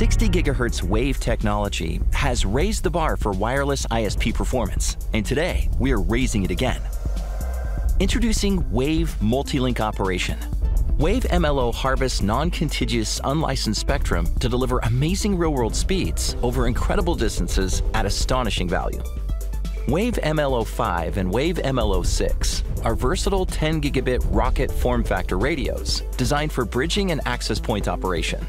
60 gigahertz wave technology has raised the bar for wireless ISP performance, and today we are raising it again. Introducing Wave Multilink Operation. Wave MLO harvests non-contiguous unlicensed spectrum to deliver amazing real-world speeds over incredible distances at astonishing value. Wave MLO5 and Wave MLO6 are versatile 10 gigabit rocket form factor radios designed for bridging and access point operation.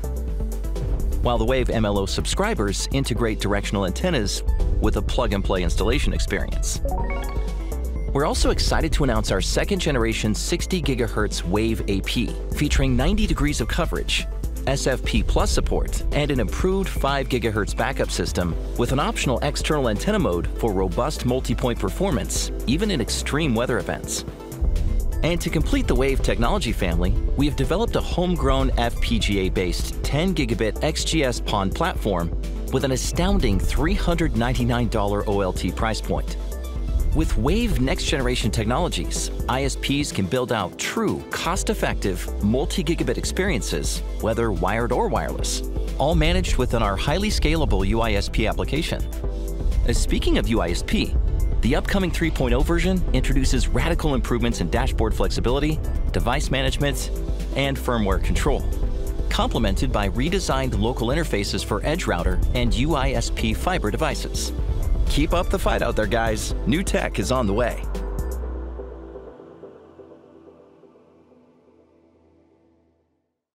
While the Wave MLO subscribers integrate directional antennas with a plug-and-play installation experience. We're also excited to announce our second generation 60 GHz Wave AP, featuring 90 degrees of coverage, SFP Plus support, and an improved 5 GHz backup system with an optional external antenna mode for robust multi-point performance, even in extreme weather events. And to complete the Wave technology family, we have developed a homegrown FPGA-based 10 gigabit XGS PON platform with an astounding $399 OLT price point. With Wave next generation technologies, ISPs can build out true, cost effective, multi gigabit experiences, whether wired or wireless, all managed within our highly scalable UISP application. Speaking of UISP, the upcoming 3.0 version introduces radical improvements in dashboard flexibility, device management, and firmware control, complemented by redesigned local interfaces for Edge Router and UISP fiber devices. Keep up the fight out there, guys. New tech is on the way.